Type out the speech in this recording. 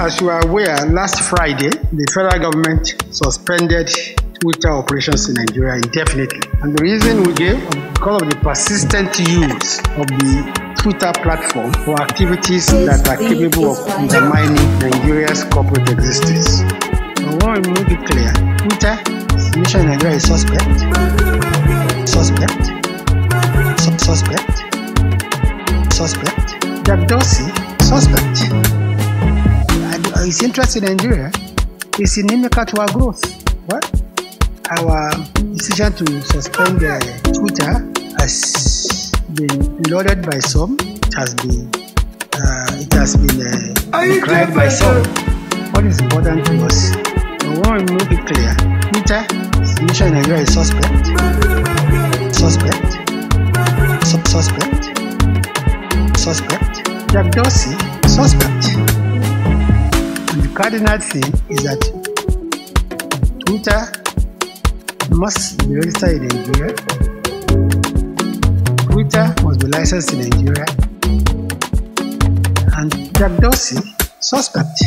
As you are aware, last Friday, the federal government suspended Twitter operations in Nigeria indefinitely. And the reason we gave was because of the persistent use of the Twitter platform for activities that are capable of undermining Nigeria's corporate existence. I want to make it clear Twitter, mission in Nigeria is suspect. Suspect. Su- suspect. Suspect. Jack Dorsey, suspect. And his interest in Nigeria is inimical to our growth. What? Our decision to suspend uh, Twitter has been lauded by some. It has been uh, it has been uh, decried by some. What is important to us? I want to make it clear. Twitter, the mission in Nigeria is suspect. Suspect. Su- suspect. Suspect. Jack Dorsey, suspect. And the cardinal thing is that Twitter must be registered in Nigeria. Twitter must be licensed in Nigeria. And Jack Dorsey, suspect.